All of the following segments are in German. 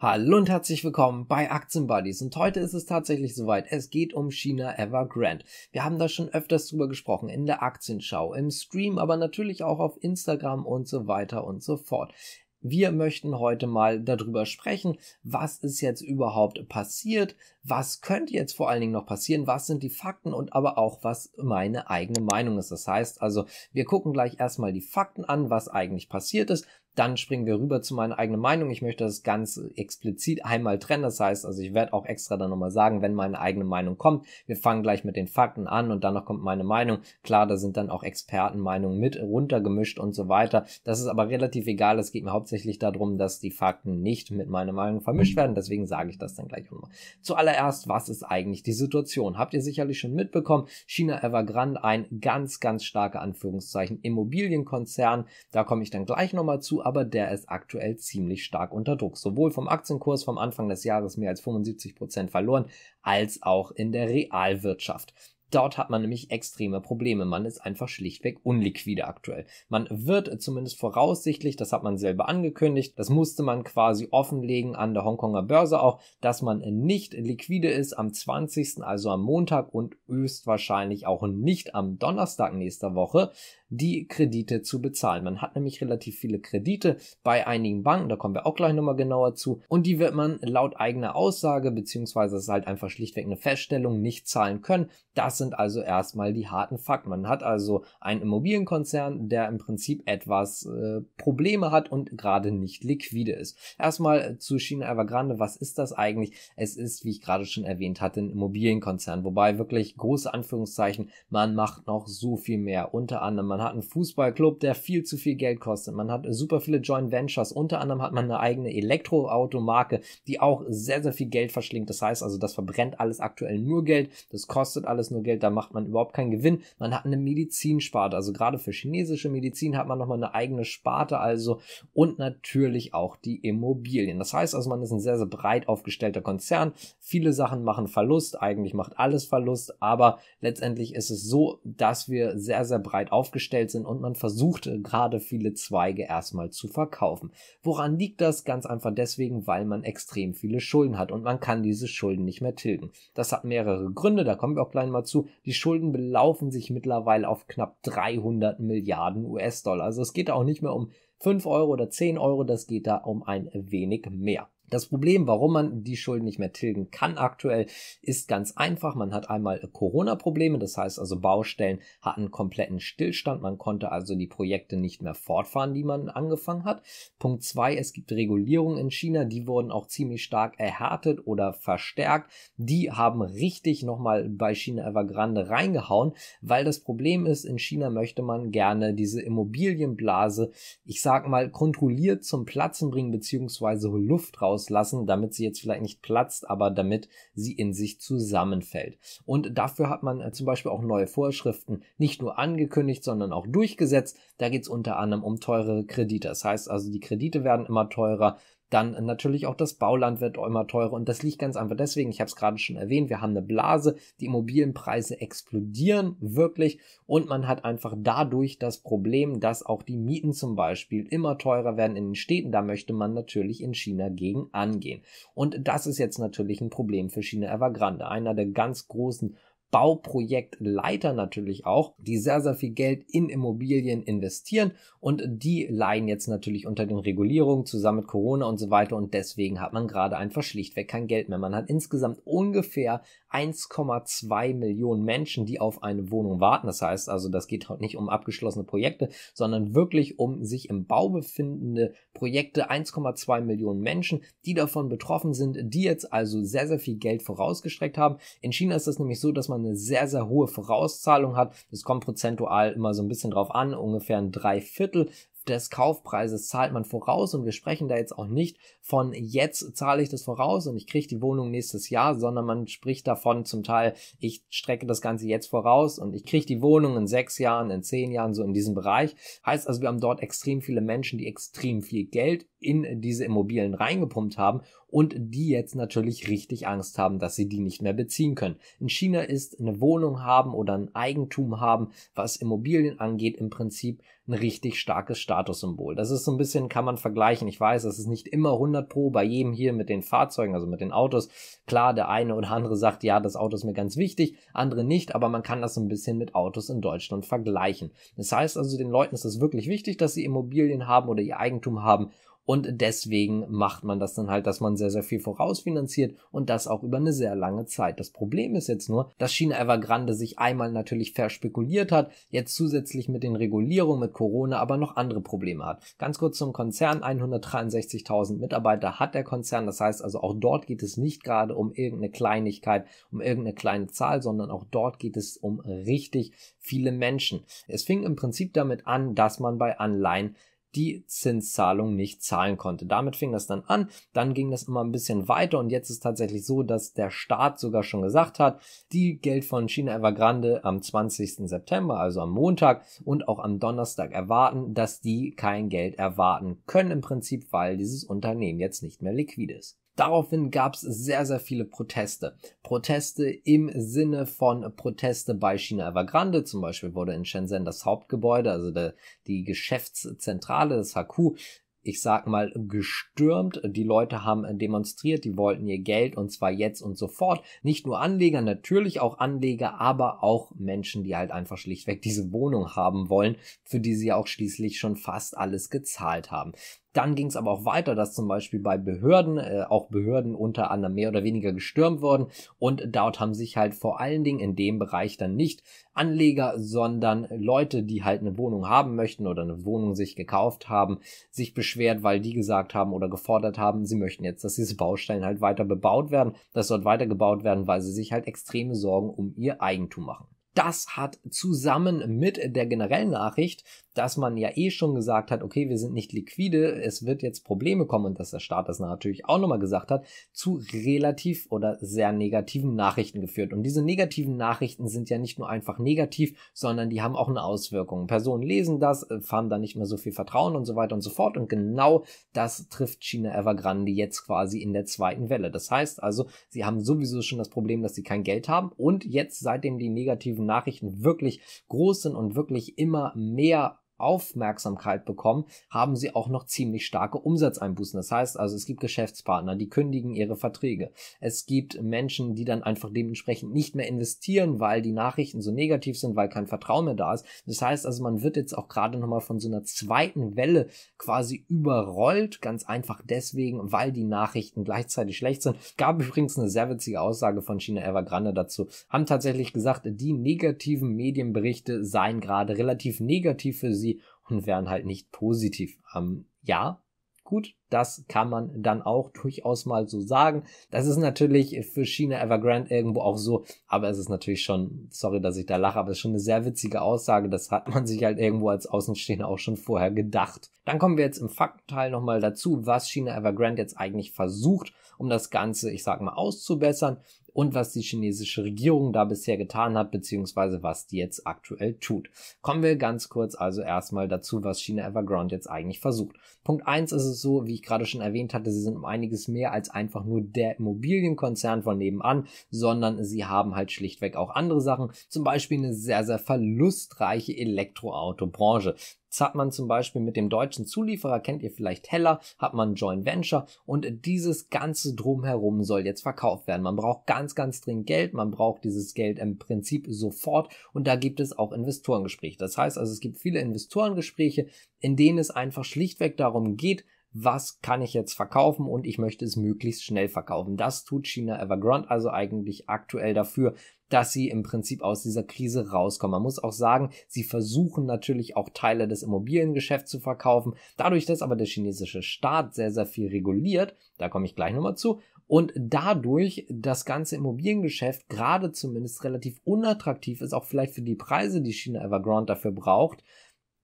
Hallo und herzlich willkommen bei Aktienbuddies und heute ist es tatsächlich soweit. Es geht um China Evergrande. Wir haben da schon öfters drüber gesprochen in der Aktienschau, im Stream, aber natürlich auch auf Instagram und so weiter und so fort. Wir möchten heute mal darüber sprechen, was ist jetzt überhaupt passiert, was könnte jetzt vor allen Dingen noch passieren, was sind die Fakten und aber auch, was meine eigene Meinung ist. Das heißt also, wir gucken gleich erstmal die Fakten an, was eigentlich passiert ist, dann springen wir rüber zu meiner eigenen Meinung. Ich möchte das ganz explizit einmal trennen. Das heißt, also ich werde auch extra dann nochmal sagen, wenn meine eigene Meinung kommt. Wir fangen gleich mit den Fakten an und dann noch kommt meine Meinung. Klar, da sind dann auch Expertenmeinungen mit runtergemischt und so weiter. Das ist aber relativ egal. Es geht mir hauptsächlich darum, dass die Fakten nicht mit meiner Meinung vermischt werden. Deswegen sage ich das dann gleich nochmal. Zuallererst, was ist eigentlich die Situation? Habt ihr sicherlich schon mitbekommen? China Evergrande, ein ganz, ganz starker Anführungszeichen Immobilienkonzern. Da komme ich dann gleich nochmal zu aber der ist aktuell ziemlich stark unter Druck. Sowohl vom Aktienkurs vom Anfang des Jahres mehr als 75 Prozent verloren, als auch in der Realwirtschaft. Dort hat man nämlich extreme Probleme. Man ist einfach schlichtweg unliquide aktuell. Man wird zumindest voraussichtlich, das hat man selber angekündigt, das musste man quasi offenlegen an der Hongkonger Börse auch, dass man nicht liquide ist am 20., also am Montag und höchstwahrscheinlich auch nicht am Donnerstag nächster Woche die Kredite zu bezahlen. Man hat nämlich relativ viele Kredite bei einigen Banken, da kommen wir auch gleich nochmal genauer zu, und die wird man laut eigener Aussage, beziehungsweise es ist halt einfach schlichtweg eine Feststellung, nicht zahlen können. Das sind also erstmal die harten Fakten. Man hat also einen Immobilienkonzern, der im Prinzip etwas äh, Probleme hat und gerade nicht liquide ist. Erstmal zu China Evergrande, was ist das eigentlich? Es ist, wie ich gerade schon erwähnt hatte, ein Immobilienkonzern, wobei wirklich große Anführungszeichen, man macht noch so viel mehr. Unter anderem, man hat einen Fußballclub, der viel zu viel Geld kostet. Man hat super viele Joint Ventures. Unter anderem hat man eine eigene Elektroautomarke, die auch sehr, sehr viel Geld verschlingt. Das heißt also, das verbrennt alles aktuell nur Geld. Das kostet alles nur Geld. Da macht man überhaupt keinen Gewinn. Man hat eine Medizinsparte. Also gerade für chinesische Medizin hat man nochmal eine eigene Sparte also und natürlich auch die Immobilien. Das heißt also, man ist ein sehr, sehr breit aufgestellter Konzern. Viele Sachen machen Verlust. Eigentlich macht alles Verlust. Aber letztendlich ist es so, dass wir sehr, sehr breit aufgestellt aufgestellt sind und man versucht äh, gerade viele Zweige erstmal zu verkaufen. Woran liegt das? Ganz einfach deswegen, weil man extrem viele Schulden hat und man kann diese Schulden nicht mehr tilgen. Das hat mehrere Gründe, da kommen wir auch gleich mal zu. Die Schulden belaufen sich mittlerweile auf knapp 300 Milliarden US-Dollar. Also es geht auch nicht mehr um 5 Euro oder 10 Euro, das geht da um ein wenig mehr. Das Problem, warum man die Schulden nicht mehr tilgen kann aktuell, ist ganz einfach. Man hat einmal Corona-Probleme, das heißt also Baustellen hatten kompletten Stillstand. Man konnte also die Projekte nicht mehr fortfahren, die man angefangen hat. Punkt zwei: Es gibt Regulierungen in China, die wurden auch ziemlich stark erhärtet oder verstärkt. Die haben richtig nochmal bei China Evergrande reingehauen, weil das Problem ist, in China möchte man gerne diese Immobilienblase, ich sag mal, kontrolliert zum Platzen bringen, beziehungsweise Luft raus rauslassen, damit sie jetzt vielleicht nicht platzt, aber damit sie in sich zusammenfällt. Und dafür hat man äh, zum Beispiel auch neue Vorschriften nicht nur angekündigt, sondern auch durchgesetzt. Da geht es unter anderem um teurere Kredite. Das heißt also, die Kredite werden immer teurer. Dann natürlich auch das Bauland wird immer teurer und das liegt ganz einfach deswegen, ich habe es gerade schon erwähnt, wir haben eine Blase, die Immobilienpreise explodieren wirklich und man hat einfach dadurch das Problem, dass auch die Mieten zum Beispiel immer teurer werden in den Städten. Da möchte man natürlich in China gegen angehen. Und das ist jetzt natürlich ein Problem für China Evergrande, einer der ganz großen Bauprojektleiter natürlich auch, die sehr, sehr viel Geld in Immobilien investieren und die leiden jetzt natürlich unter den Regulierungen zusammen mit Corona und so weiter und deswegen hat man gerade einfach schlichtweg kein Geld mehr. Man hat insgesamt ungefähr 1,2 Millionen Menschen, die auf eine Wohnung warten. Das heißt also, das geht halt nicht um abgeschlossene Projekte, sondern wirklich um sich im Bau befindende Projekte. 1,2 Millionen Menschen, die davon betroffen sind, die jetzt also sehr, sehr viel Geld vorausgestreckt haben. In China ist das nämlich so, dass man eine sehr, sehr hohe Vorauszahlung hat. Das kommt prozentual immer so ein bisschen drauf an, ungefähr ein Dreiviertel des Kaufpreises zahlt man voraus und wir sprechen da jetzt auch nicht von jetzt zahle ich das voraus und ich kriege die Wohnung nächstes Jahr, sondern man spricht davon zum Teil, ich strecke das Ganze jetzt voraus und ich kriege die Wohnung in sechs Jahren, in zehn Jahren, so in diesem Bereich. Heißt also, wir haben dort extrem viele Menschen, die extrem viel Geld in diese Immobilien reingepumpt haben und die jetzt natürlich richtig Angst haben, dass sie die nicht mehr beziehen können. In China ist eine Wohnung haben oder ein Eigentum haben, was Immobilien angeht, im Prinzip ein richtig starkes Statussymbol. Das ist so ein bisschen, kann man vergleichen. Ich weiß, das ist nicht immer 100 pro bei jedem hier mit den Fahrzeugen, also mit den Autos. Klar, der eine oder andere sagt, ja, das Auto ist mir ganz wichtig, andere nicht, aber man kann das so ein bisschen mit Autos in Deutschland vergleichen. Das heißt also, den Leuten ist es wirklich wichtig, dass sie Immobilien haben oder ihr Eigentum haben und deswegen macht man das dann halt, dass man sehr, sehr viel vorausfinanziert und das auch über eine sehr lange Zeit. Das Problem ist jetzt nur, dass China Evergrande sich einmal natürlich verspekuliert hat, jetzt zusätzlich mit den Regulierungen, mit Corona aber noch andere Probleme hat. Ganz kurz zum Konzern, 163.000 Mitarbeiter hat der Konzern, das heißt also auch dort geht es nicht gerade um irgendeine Kleinigkeit, um irgendeine kleine Zahl, sondern auch dort geht es um richtig viele Menschen. Es fing im Prinzip damit an, dass man bei Anleihen die Zinszahlung nicht zahlen konnte. Damit fing das dann an, dann ging das immer ein bisschen weiter und jetzt ist tatsächlich so, dass der Staat sogar schon gesagt hat, die Geld von China Evergrande am 20. September, also am Montag und auch am Donnerstag erwarten, dass die kein Geld erwarten können im Prinzip, weil dieses Unternehmen jetzt nicht mehr liquide ist. Daraufhin gab es sehr, sehr viele Proteste. Proteste im Sinne von Proteste bei China Evergrande. Zum Beispiel wurde in Shenzhen das Hauptgebäude, also der, die Geschäftszentrale, das HQ, ich sag mal, gestürmt. Die Leute haben demonstriert, die wollten ihr Geld und zwar jetzt und sofort. Nicht nur Anleger, natürlich auch Anleger, aber auch Menschen, die halt einfach schlichtweg diese Wohnung haben wollen, für die sie auch schließlich schon fast alles gezahlt haben. Dann ging es aber auch weiter, dass zum Beispiel bei Behörden, äh, auch Behörden unter anderem mehr oder weniger gestürmt wurden und dort haben sich halt vor allen Dingen in dem Bereich dann nicht Anleger, sondern Leute, die halt eine Wohnung haben möchten oder eine Wohnung sich gekauft haben, sich beschwert, weil die gesagt haben oder gefordert haben, sie möchten jetzt, dass diese Baustellen halt weiter bebaut werden, dass dort weiter gebaut werden, weil sie sich halt extreme Sorgen um ihr Eigentum machen. Das hat zusammen mit der generellen Nachricht dass man ja eh schon gesagt hat, okay, wir sind nicht liquide, es wird jetzt Probleme kommen und dass der Staat das natürlich auch nochmal gesagt hat, zu relativ oder sehr negativen Nachrichten geführt. Und diese negativen Nachrichten sind ja nicht nur einfach negativ, sondern die haben auch eine Auswirkung. Personen lesen das, äh, haben da nicht mehr so viel Vertrauen und so weiter und so fort. Und genau das trifft China Evergrande jetzt quasi in der zweiten Welle. Das heißt also, sie haben sowieso schon das Problem, dass sie kein Geld haben und jetzt, seitdem die negativen Nachrichten wirklich groß sind und wirklich immer mehr Aufmerksamkeit bekommen, haben sie auch noch ziemlich starke Umsatzeinbußen. Das heißt also, es gibt Geschäftspartner, die kündigen ihre Verträge. Es gibt Menschen, die dann einfach dementsprechend nicht mehr investieren, weil die Nachrichten so negativ sind, weil kein Vertrauen mehr da ist. Das heißt also, man wird jetzt auch gerade nochmal von so einer zweiten Welle quasi überrollt, ganz einfach deswegen, weil die Nachrichten gleichzeitig schlecht sind. Gab übrigens eine sehr witzige Aussage von China Evergrande dazu. Haben tatsächlich gesagt, die negativen Medienberichte seien gerade relativ negativ für sie sie und wären halt nicht positiv. Ähm, ja, gut, das kann man dann auch durchaus mal so sagen. Das ist natürlich für China Evergrande irgendwo auch so, aber es ist natürlich schon, sorry, dass ich da lache, aber es ist schon eine sehr witzige Aussage. Das hat man sich halt irgendwo als Außenstehender auch schon vorher gedacht. Dann kommen wir jetzt im Faktenteil nochmal dazu, was China Evergrande jetzt eigentlich versucht, um das Ganze, ich sag mal, auszubessern und was die chinesische Regierung da bisher getan hat, beziehungsweise was die jetzt aktuell tut. Kommen wir ganz kurz also erstmal dazu, was China Evergrande jetzt eigentlich versucht. Punkt eins ist es so, wie ich gerade schon erwähnt hatte, sie sind um einiges mehr als einfach nur der Immobilienkonzern von nebenan, sondern sie haben halt schlichtweg auch andere Sachen, zum Beispiel eine sehr, sehr verlustreiche Elektroautobranche. Jetzt hat man zum Beispiel mit dem deutschen Zulieferer, kennt ihr vielleicht Heller, hat man Joint Venture und dieses ganze drumherum soll jetzt verkauft werden. Man braucht ganz, ganz dringend Geld, man braucht dieses Geld im Prinzip sofort und da gibt es auch Investorengespräche. Das heißt also, es gibt viele Investorengespräche, in denen es einfach schlichtweg darum geht, was kann ich jetzt verkaufen und ich möchte es möglichst schnell verkaufen. Das tut China Evergrande also eigentlich aktuell dafür, dass sie im Prinzip aus dieser Krise rauskommen. Man muss auch sagen, sie versuchen natürlich auch Teile des Immobiliengeschäfts zu verkaufen. Dadurch, dass aber der chinesische Staat sehr, sehr viel reguliert, da komme ich gleich nochmal zu, und dadurch das ganze Immobiliengeschäft gerade zumindest relativ unattraktiv ist, auch vielleicht für die Preise, die China Evergrande dafür braucht,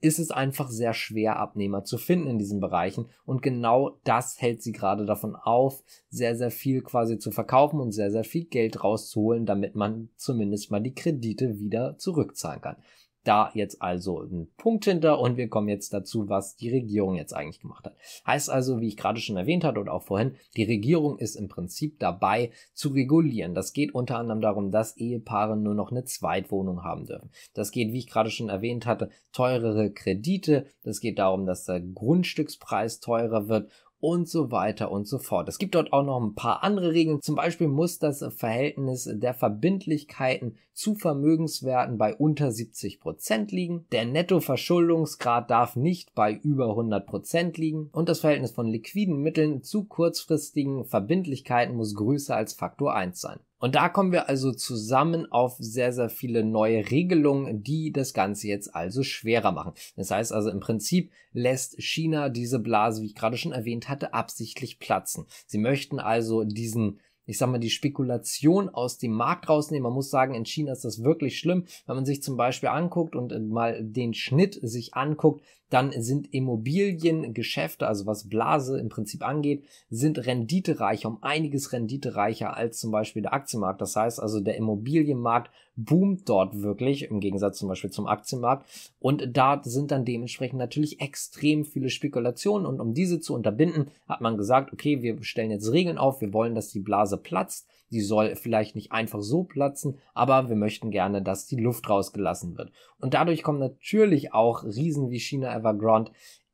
ist es einfach sehr schwer, Abnehmer zu finden in diesen Bereichen. Und genau das hält sie gerade davon auf, sehr, sehr viel quasi zu verkaufen und sehr, sehr viel Geld rauszuholen, damit man zumindest mal die Kredite wieder zurückzahlen kann. Da jetzt also ein Punkt hinter und wir kommen jetzt dazu, was die Regierung jetzt eigentlich gemacht hat. Heißt also, wie ich gerade schon erwähnt hatte oder auch vorhin, die Regierung ist im Prinzip dabei zu regulieren. Das geht unter anderem darum, dass Ehepaare nur noch eine Zweitwohnung haben dürfen. Das geht, wie ich gerade schon erwähnt hatte, teurere Kredite. Das geht darum, dass der Grundstückspreis teurer wird und so weiter und so fort. Es gibt dort auch noch ein paar andere Regeln. Zum Beispiel muss das Verhältnis der Verbindlichkeiten zu Vermögenswerten bei unter 70 Prozent liegen. Der Nettoverschuldungsgrad darf nicht bei über 100 Prozent liegen und das Verhältnis von liquiden Mitteln zu kurzfristigen Verbindlichkeiten muss größer als Faktor 1 sein. Und da kommen wir also zusammen auf sehr, sehr viele neue Regelungen, die das Ganze jetzt also schwerer machen. Das heißt also im Prinzip lässt China diese Blase, wie ich gerade schon erwähnt hatte, absichtlich platzen. Sie möchten also diesen ich sag mal, die Spekulation aus dem Markt rausnehmen. Man muss sagen, in China ist das wirklich schlimm. Wenn man sich zum Beispiel anguckt und mal den Schnitt sich anguckt, dann sind Immobiliengeschäfte, also was Blase im Prinzip angeht, sind renditereicher, um einiges renditereicher als zum Beispiel der Aktienmarkt. Das heißt also, der Immobilienmarkt boomt dort wirklich, im Gegensatz zum Beispiel zum Aktienmarkt. Und da sind dann dementsprechend natürlich extrem viele Spekulationen. Und um diese zu unterbinden, hat man gesagt, okay, wir stellen jetzt Regeln auf, wir wollen, dass die Blase platzt. Die soll vielleicht nicht einfach so platzen, aber wir möchten gerne, dass die Luft rausgelassen wird. Und dadurch kommen natürlich auch Riesen wie China Evergrande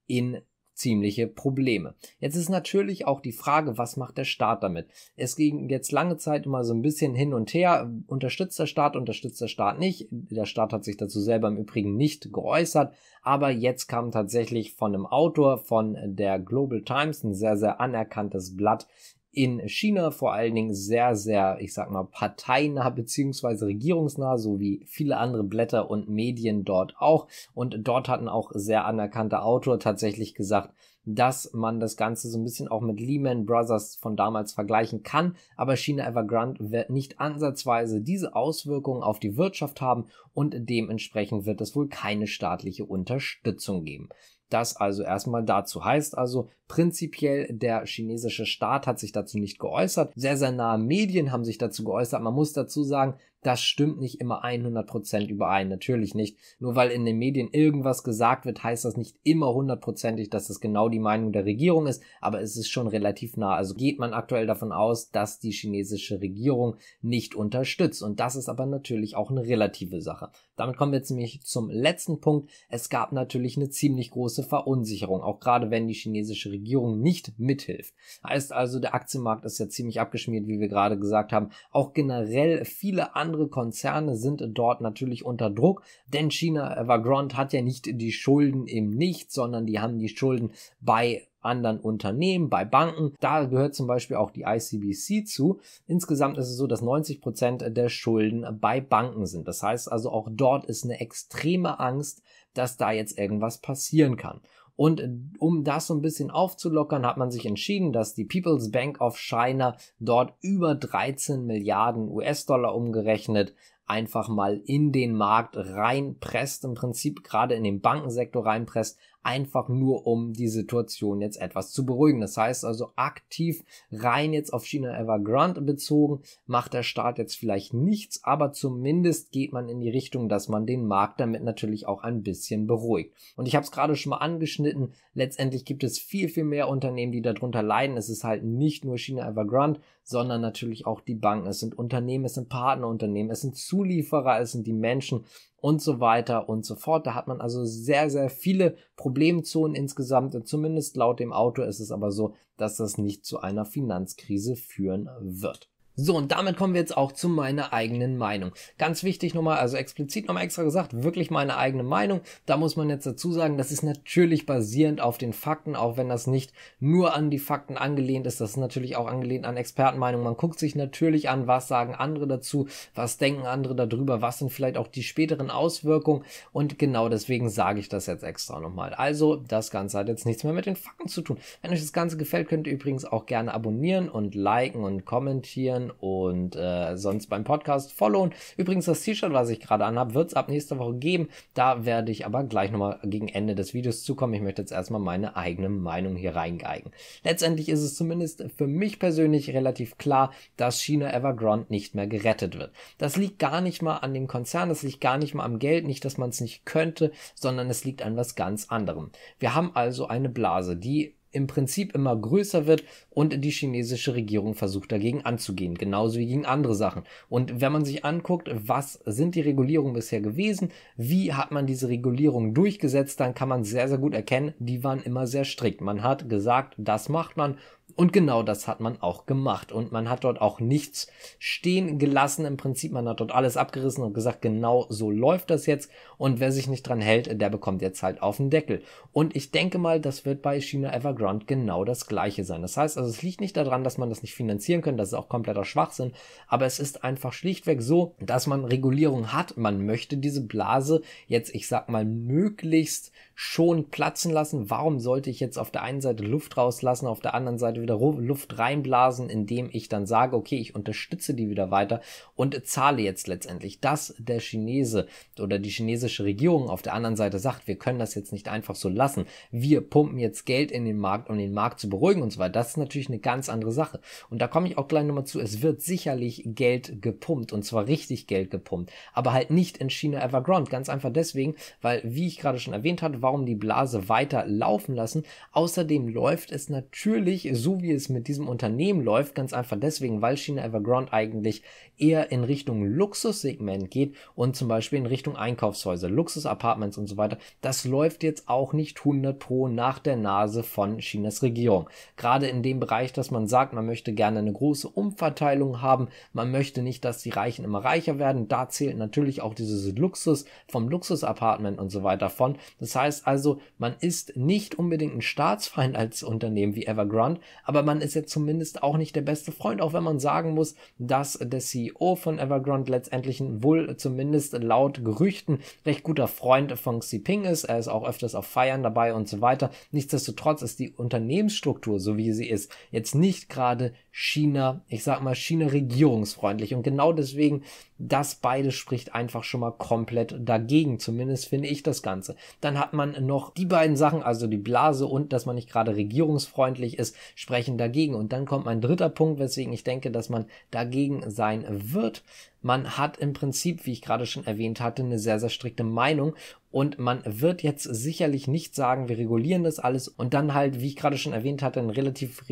in ziemliche Probleme. Jetzt ist natürlich auch die Frage, was macht der Staat damit? Es ging jetzt lange Zeit immer so ein bisschen hin und her. Unterstützt der Staat, unterstützt der Staat nicht? Der Staat hat sich dazu selber im Übrigen nicht geäußert. Aber jetzt kam tatsächlich von einem Autor von der Global Times, ein sehr, sehr anerkanntes Blatt in China vor allen Dingen sehr, sehr, ich sag mal, parteinah beziehungsweise regierungsnah, so wie viele andere Blätter und Medien dort auch. Und dort hatten auch sehr anerkannte Autor tatsächlich gesagt, dass man das Ganze so ein bisschen auch mit Lehman Brothers von damals vergleichen kann, aber China Evergrande wird nicht ansatzweise diese Auswirkungen auf die Wirtschaft haben und dementsprechend wird es wohl keine staatliche Unterstützung geben. Das also erstmal dazu. Heißt also, prinzipiell der chinesische Staat hat sich dazu nicht geäußert. Sehr, sehr nahe Medien haben sich dazu geäußert. Man muss dazu sagen, das stimmt nicht immer 100% überein, natürlich nicht. Nur weil in den Medien irgendwas gesagt wird, heißt das nicht immer hundertprozentig, dass das genau die Meinung der Regierung ist, aber es ist schon relativ nah. Also geht man aktuell davon aus, dass die chinesische Regierung nicht unterstützt. Und das ist aber natürlich auch eine relative Sache. Damit kommen wir jetzt nämlich zum letzten Punkt. Es gab natürlich eine ziemlich große Verunsicherung, auch gerade wenn die chinesische Regierung nicht mithilft. Heißt also, der Aktienmarkt ist ja ziemlich abgeschmiert, wie wir gerade gesagt haben. Auch generell viele andere andere Konzerne sind dort natürlich unter Druck, denn China Evergrande hat ja nicht die Schulden im Nichts, sondern die haben die Schulden bei anderen Unternehmen, bei Banken. Da gehört zum Beispiel auch die ICBC zu. Insgesamt ist es so, dass 90 Prozent der Schulden bei Banken sind. Das heißt also, auch dort ist eine extreme Angst, dass da jetzt irgendwas passieren kann. Und um das so ein bisschen aufzulockern, hat man sich entschieden, dass die People's Bank of China dort über 13 Milliarden US-Dollar umgerechnet einfach mal in den Markt reinpresst, im Prinzip gerade in den Bankensektor reinpresst, einfach nur um die Situation jetzt etwas zu beruhigen. Das heißt also aktiv rein jetzt auf China Evergrande bezogen, macht der Staat jetzt vielleicht nichts, aber zumindest geht man in die Richtung, dass man den Markt damit natürlich auch ein bisschen beruhigt. Und ich habe es gerade schon mal angeschnitten, letztendlich gibt es viel, viel mehr Unternehmen, die darunter leiden. Es ist halt nicht nur China Evergrande, sondern natürlich auch die Banken. Es sind Unternehmen, es sind Partnerunternehmen, es sind Zulieferer, es sind die Menschen und so weiter und so fort. Da hat man also sehr, sehr viele Problemzonen insgesamt. Zumindest laut dem Autor ist es aber so, dass das nicht zu einer Finanzkrise führen wird. So, und damit kommen wir jetzt auch zu meiner eigenen Meinung. Ganz wichtig nochmal, also explizit nochmal extra gesagt, wirklich meine eigene Meinung. Da muss man jetzt dazu sagen, das ist natürlich basierend auf den Fakten, auch wenn das nicht nur an die Fakten angelehnt ist, das ist natürlich auch angelehnt an Expertenmeinung. Man guckt sich natürlich an, was sagen andere dazu, was denken andere darüber, was sind vielleicht auch die späteren Auswirkungen und genau deswegen sage ich das jetzt extra nochmal. Also, das Ganze hat jetzt nichts mehr mit den Fakten zu tun. Wenn euch das Ganze gefällt, könnt ihr übrigens auch gerne abonnieren und liken und kommentieren abonnieren und äh, sonst beim Podcast followen. Übrigens, das T-Shirt, was ich gerade anhabe, wird es ab nächster Woche geben. Da werde ich aber gleich nochmal gegen Ende des Videos zukommen. Ich möchte jetzt erstmal meine eigene Meinung hier reingeigen. Letztendlich ist es zumindest für mich persönlich relativ klar, dass China Evergrande nicht mehr gerettet wird. Das liegt gar nicht mal an dem Konzern, das liegt gar nicht mal am Geld, nicht, dass man es nicht könnte, sondern es liegt an was ganz anderem. Wir haben also eine Blase, die im Prinzip immer größer wird und die chinesische Regierung versucht dagegen anzugehen, genauso wie gegen andere Sachen. Und wenn man sich anguckt, was sind die Regulierungen bisher gewesen, wie hat man diese Regulierung durchgesetzt, dann kann man sehr, sehr gut erkennen, die waren immer sehr strikt. Man hat gesagt, das macht man und genau das hat man auch gemacht. Und man hat dort auch nichts stehen gelassen. Im Prinzip, man hat dort alles abgerissen und gesagt, genau so läuft das jetzt. Und wer sich nicht dran hält, der bekommt jetzt halt auf den Deckel. Und ich denke mal, das wird bei China Evergrande genau das gleiche sein. Das heißt also, es liegt nicht daran, dass man das nicht finanzieren kann. Das ist auch kompletter Schwachsinn. Aber es ist einfach schlichtweg so, dass man Regulierung hat. Man möchte diese Blase jetzt, ich sag mal, möglichst schon platzen lassen. Warum sollte ich jetzt auf der einen Seite Luft rauslassen, auf der anderen Seite wieder Luft reinblasen, indem ich dann sage, okay, ich unterstütze die wieder weiter und zahle jetzt letztendlich, dass der Chinese oder die chinesische Regierung auf der anderen Seite sagt, wir können das jetzt nicht einfach so lassen. Wir pumpen jetzt Geld in den Markt, um den Markt zu beruhigen und so weiter. Das ist natürlich eine ganz andere Sache. Und da komme ich auch gleich nochmal zu. Es wird sicherlich Geld gepumpt und zwar richtig Geld gepumpt, aber halt nicht in China Evergrande. Ganz einfach deswegen, weil, wie ich gerade schon erwähnt hatte, warum die Blase weiter laufen lassen. Außerdem läuft es natürlich, so wie es mit diesem Unternehmen läuft, ganz einfach deswegen, weil China Evergrande eigentlich eher in Richtung Luxussegment geht und zum Beispiel in Richtung Einkaufshäuser, Luxusapartments und so weiter. Das läuft jetzt auch nicht 100 pro nach der Nase von Chinas Regierung. Gerade in dem Bereich, dass man sagt, man möchte gerne eine große Umverteilung haben, man möchte nicht, dass die Reichen immer reicher werden. Da zählt natürlich auch dieses Luxus vom Luxusapartment und so weiter von. Das heißt, heißt also, man ist nicht unbedingt ein Staatsfeind als Unternehmen wie Evergrande, aber man ist jetzt zumindest auch nicht der beste Freund, auch wenn man sagen muss, dass der CEO von Evergrande letztendlich wohl zumindest laut Gerüchten recht guter Freund von Xi Ping ist. Er ist auch öfters auf Feiern dabei und so weiter. Nichtsdestotrotz ist die Unternehmensstruktur, so wie sie ist, jetzt nicht gerade China, ich sag mal China regierungsfreundlich und genau deswegen das beides spricht einfach schon mal komplett dagegen, zumindest finde ich das Ganze. Dann hat man noch die beiden Sachen, also die Blase und dass man nicht gerade regierungsfreundlich ist, sprechen dagegen. Und dann kommt mein dritter Punkt, weswegen ich denke, dass man dagegen sein wird. Man hat im Prinzip, wie ich gerade schon erwähnt hatte, eine sehr, sehr strikte Meinung und man wird jetzt sicherlich nicht sagen, wir regulieren das alles und dann halt, wie ich gerade schon erwähnt hatte, ein relativ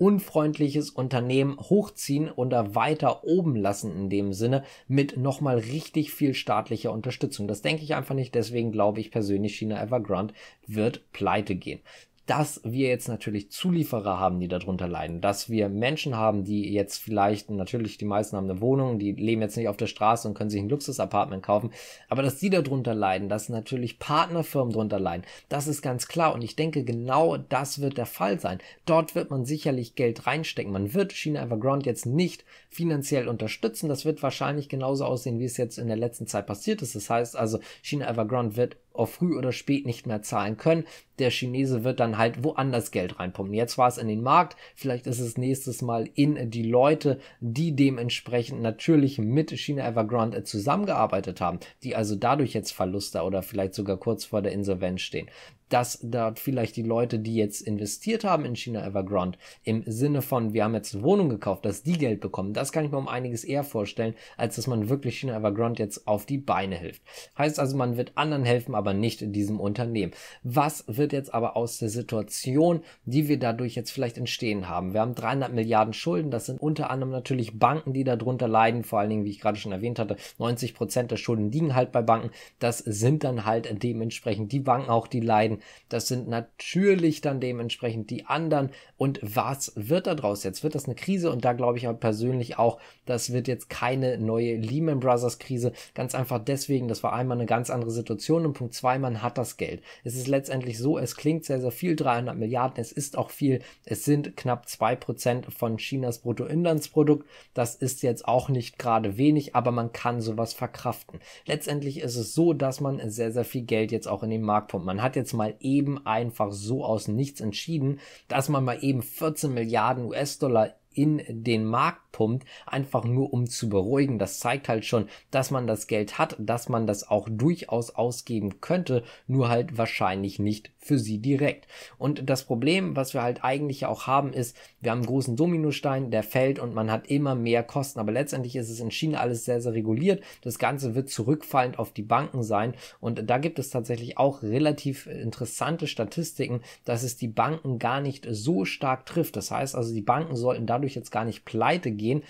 regierungsunfreundliches Unternehmen hochziehen oder weiter oben lassen in dem Sinne mit nochmal richtig viel staatlicher Unterstützung. Das denke ich einfach nicht, deswegen glaube ich persönlich, China Evergrande wird pleite gehen dass wir jetzt natürlich Zulieferer haben, die darunter leiden, dass wir Menschen haben, die jetzt vielleicht, natürlich die meisten haben eine Wohnung, die leben jetzt nicht auf der Straße und können sich ein Luxusapartment kaufen, aber dass die darunter leiden, dass natürlich Partnerfirmen darunter leiden, das ist ganz klar und ich denke, genau das wird der Fall sein. Dort wird man sicherlich Geld reinstecken. Man wird China Evergrande jetzt nicht finanziell unterstützen. Das wird wahrscheinlich genauso aussehen, wie es jetzt in der letzten Zeit passiert ist. Das heißt also, China Evergrande wird auf früh oder spät nicht mehr zahlen können. Der Chinese wird dann halt woanders Geld reinpumpen. Jetzt war es in den Markt, vielleicht ist es nächstes Mal in die Leute, die dementsprechend natürlich mit China Evergrande zusammengearbeitet haben, die also dadurch jetzt Verluste oder vielleicht sogar kurz vor der Insolvenz stehen dass dort vielleicht die Leute, die jetzt investiert haben in China Evergrande, im Sinne von, wir haben jetzt eine Wohnung gekauft, dass die Geld bekommen, das kann ich mir um einiges eher vorstellen, als dass man wirklich China Evergrande jetzt auf die Beine hilft. Heißt also, man wird anderen helfen, aber nicht in diesem Unternehmen. Was wird jetzt aber aus der Situation, die wir dadurch jetzt vielleicht entstehen haben? Wir haben 300 Milliarden Schulden, das sind unter anderem natürlich Banken, die darunter leiden, vor allen Dingen, wie ich gerade schon erwähnt hatte, 90 Prozent der Schulden liegen halt bei Banken. Das sind dann halt dementsprechend die Banken auch, die leiden das sind natürlich dann dementsprechend die anderen. Und was wird da draus jetzt? Wird das eine Krise? Und da glaube ich halt persönlich auch, das wird jetzt keine neue Lehman Brothers Krise. Ganz einfach deswegen, das war einmal eine ganz andere Situation. Und Punkt zwei, man hat das Geld. Es ist letztendlich so, es klingt sehr, sehr viel, 300 Milliarden. Es ist auch viel. Es sind knapp zwei Prozent von Chinas Bruttoinlandsprodukt. Das ist jetzt auch nicht gerade wenig, aber man kann sowas verkraften. Letztendlich ist es so, dass man sehr, sehr viel Geld jetzt auch in den Markt pumpt. Man hat jetzt mal eben einfach so aus nichts entschieden, dass man mal eben 14 Milliarden US-Dollar in den Markt pumpt, einfach nur um zu beruhigen. Das zeigt halt schon, dass man das Geld hat, dass man das auch durchaus ausgeben könnte, nur halt wahrscheinlich nicht für sie direkt. Und das Problem, was wir halt eigentlich auch haben, ist, wir haben einen großen Dominostein, der fällt und man hat immer mehr Kosten. Aber letztendlich ist es in China alles sehr, sehr reguliert. Das Ganze wird zurückfallend auf die Banken sein. Und da gibt es tatsächlich auch relativ interessante Statistiken, dass es die Banken gar nicht so stark trifft. Das heißt also, die Banken sollten dadurch jetzt gar nicht pleite gehen,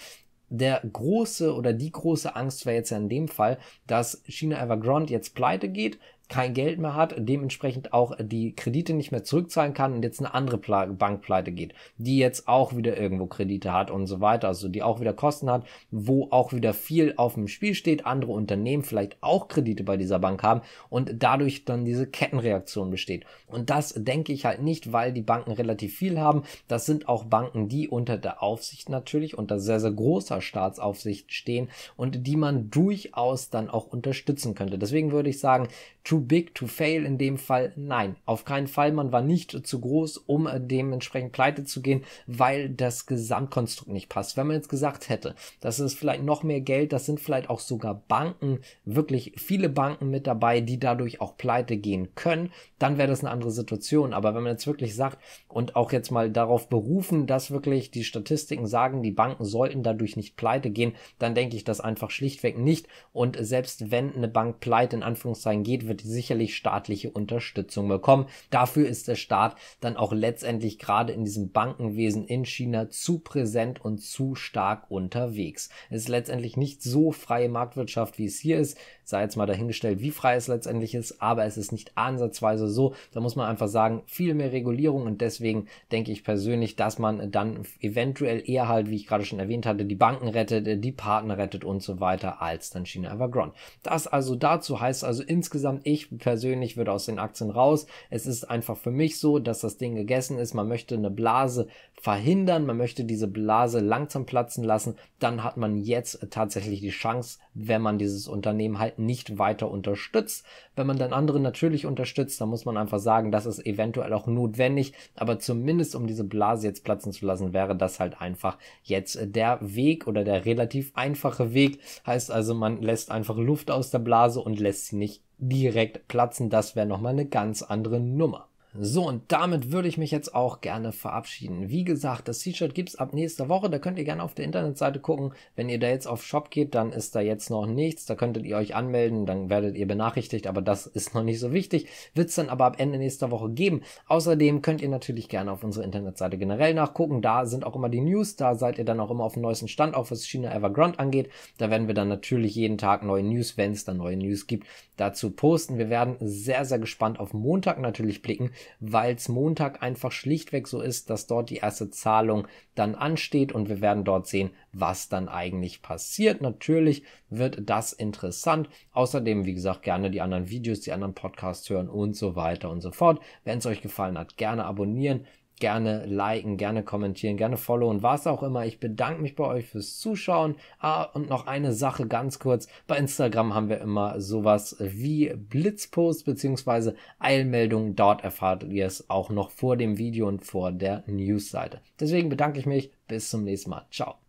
der große oder die große Angst wäre jetzt ja in dem Fall, dass China Evergrande jetzt pleite geht, kein Geld mehr hat, dementsprechend auch die Kredite nicht mehr zurückzahlen kann und jetzt eine andere Bank pleite geht, die jetzt auch wieder irgendwo Kredite hat und so weiter, also die auch wieder Kosten hat, wo auch wieder viel auf dem Spiel steht, andere Unternehmen vielleicht auch Kredite bei dieser Bank haben und dadurch dann diese Kettenreaktion besteht. Und das denke ich halt nicht, weil die Banken relativ viel haben. Das sind auch Banken, die unter der Aufsicht natürlich, unter sehr, sehr großer Staatsaufsicht stehen und die man durchaus dann auch unterstützen könnte. Deswegen würde ich sagen, big to fail in dem Fall? Nein, auf keinen Fall. Man war nicht zu groß, um äh, dementsprechend pleite zu gehen, weil das Gesamtkonstrukt nicht passt. Wenn man jetzt gesagt hätte, das ist vielleicht noch mehr Geld, das sind vielleicht auch sogar Banken, wirklich viele Banken mit dabei, die dadurch auch pleite gehen können, dann wäre das eine andere Situation. Aber wenn man jetzt wirklich sagt und auch jetzt mal darauf berufen, dass wirklich die Statistiken sagen, die Banken sollten dadurch nicht pleite gehen, dann denke ich das einfach schlichtweg nicht. Und selbst wenn eine Bank pleite in Anführungszeichen geht, wird sicherlich staatliche Unterstützung bekommen. Dafür ist der Staat dann auch letztendlich gerade in diesem Bankenwesen in China zu präsent und zu stark unterwegs. Es ist letztendlich nicht so freie Marktwirtschaft, wie es hier ist. Sei jetzt mal dahingestellt, wie frei es letztendlich ist, aber es ist nicht ansatzweise so. Da muss man einfach sagen, viel mehr Regulierung und deswegen denke ich persönlich, dass man dann eventuell eher halt, wie ich gerade schon erwähnt hatte, die Banken rettet, die Partner rettet und so weiter, als dann China Evergrande. Das also dazu heißt also insgesamt, ich persönlich würde aus den Aktien raus. Es ist einfach für mich so, dass das Ding gegessen ist. Man möchte eine Blase verhindern, man möchte diese Blase langsam platzen lassen. Dann hat man jetzt tatsächlich die Chance, wenn man dieses Unternehmen halt nicht weiter unterstützt. Wenn man dann andere natürlich unterstützt, dann muss man einfach sagen, das ist eventuell auch notwendig. Aber zumindest um diese Blase jetzt platzen zu lassen, wäre das halt einfach jetzt der Weg oder der relativ einfache Weg. Heißt also, man lässt einfach Luft aus der Blase und lässt sie nicht direkt platzen. Das wäre nochmal eine ganz andere Nummer. So, und damit würde ich mich jetzt auch gerne verabschieden. Wie gesagt, das T-Shirt gibt's ab nächster Woche. Da könnt ihr gerne auf der Internetseite gucken. Wenn ihr da jetzt auf Shop geht, dann ist da jetzt noch nichts. Da könntet ihr euch anmelden, dann werdet ihr benachrichtigt, aber das ist noch nicht so wichtig. Wird's dann aber ab Ende nächster Woche geben. Außerdem könnt ihr natürlich gerne auf unserer Internetseite generell nachgucken. Da sind auch immer die News. Da seid ihr dann auch immer auf dem neuesten Stand, auch was China Evergrande angeht. Da werden wir dann natürlich jeden Tag neue News, wenn es dann neue News gibt, dazu posten. Wir werden sehr, sehr gespannt auf Montag natürlich blicken weil es Montag einfach schlichtweg so ist, dass dort die erste Zahlung dann ansteht und wir werden dort sehen, was dann eigentlich passiert. Natürlich wird das interessant. Außerdem, wie gesagt, gerne die anderen Videos, die anderen Podcasts hören und so weiter und so fort. Wenn es euch gefallen hat, gerne abonnieren gerne liken, gerne kommentieren, gerne followen, was auch immer. Ich bedanke mich bei euch fürs Zuschauen. Ah, und noch eine Sache ganz kurz. Bei Instagram haben wir immer sowas wie Blitzpost bzw. Eilmeldungen. Dort erfahrt ihr es auch noch vor dem Video und vor der Newsseite. Deswegen bedanke ich mich. Bis zum nächsten Mal. Ciao.